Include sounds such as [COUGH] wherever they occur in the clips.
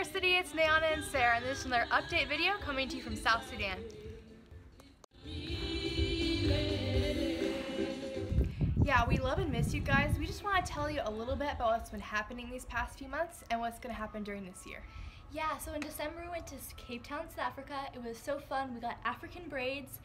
University, it's Nayana and Sarah, and this is another update video coming to you from South Sudan. Yeah, we love and miss you guys. We just want to tell you a little bit about what's been happening these past few months and what's going to happen during this year. Yeah, so in December we went to Cape Town, South Africa. It was so fun. We got African braids.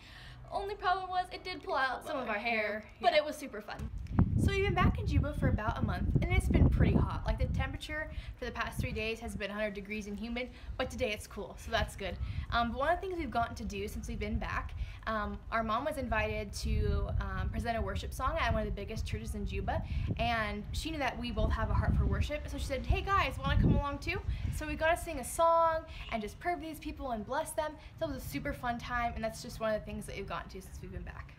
Only problem was it did pull out some of our hair, but Yeah. it was super fun. So we've been back in Juba for about a month, and it's been pretty hot. Like the temperature for the past three days has been 100 degrees and humid, but today it's cool, so that's good. Um, but one of the things we've gotten to do since we've been back, um, our mom was invited to um, present a worship song at one of the biggest churches in Juba, and she knew that we both have a heart for worship, so she said, "Hey guys, want to come along too?" So we got to sing a song and just pray for these people and bless them. So it was a super fun time, and that's just one of the things that we've gotten to since we've been back.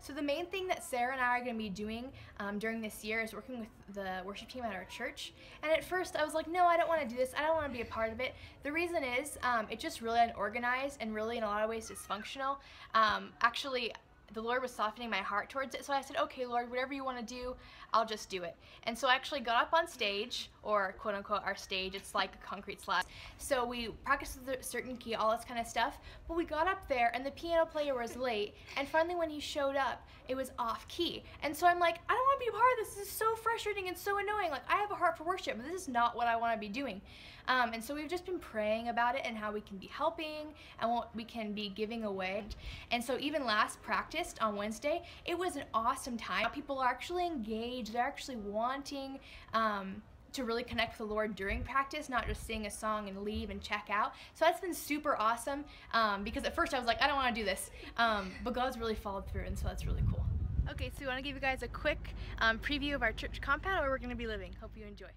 So the main thing that Sarah and I are going to be doing um, during this year is working with the worship team at our church. And at first I was like, no, I don't want to do this. I don't want to be a part of it. The reason is um, it's just really unorganized and really in a lot of ways dysfunctional. Um, actually, the Lord was softening my heart towards it. So I said, okay, Lord, whatever you want to do, I'll just do it. And so I actually got up on stage, or quote unquote our stage. It's like a concrete slab. So we practiced with a certain key, all this kind of stuff. But we got up there and the piano player was late. And finally when he showed up, it was off key. And so I'm like, I don't want to be a part of this. This is so frustrating and so annoying. Like I have a heart for worship, but this is not what I want to be doing. Um, and so we've just been praying about it and how we can be helping and what we can be giving away. And so even last practice on Wednesday, it was an awesome time. People are actually engaged. They're actually wanting um, to really connect with the Lord during practice, not just sing a song and leave and check out. So that's been super awesome um, because at first I was like, I don't want to do this. Um, but God's really followed through, and so that's really cool. Okay, so we want to give you guys a quick um, preview of our church compound where we're going to be living. Hope you enjoy.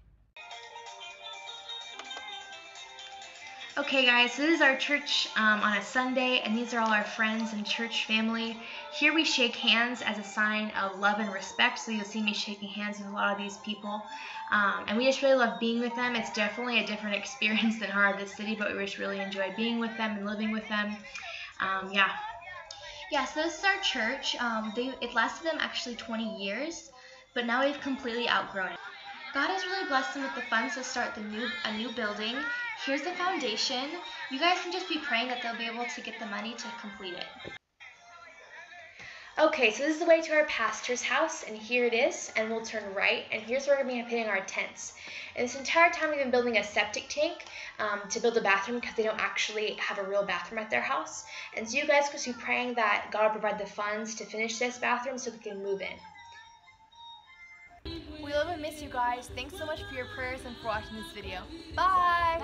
Okay, guys, this is our church um, on a Sunday, and these are all our friends and church family. Here we shake hands as a sign of love and respect, so you'll see me shaking hands with a lot of these people. Um, and we just really love being with them. It's definitely a different [LAUGHS] experience than of the City, but we just really enjoy being with them and living with them. Um, yeah. Yeah, so this is our church. Um, they, it lasted them actually 20 years, but now we've completely outgrown it. God has really blessed them with the funds to start the new a new building. Here's the foundation. You guys can just be praying that they'll be able to get the money to complete it. Okay, so this is the way to our pastor's house, and here it is, and we'll turn right, and here's where we're going to be putting our tents. And this entire time we've been building a septic tank um, to build a bathroom because they don't actually have a real bathroom at their house. And so you guys could be praying that God will provide the funds to finish this bathroom so we can move in. We love and miss you guys. Thanks so much for your prayers and for watching this video. Bye!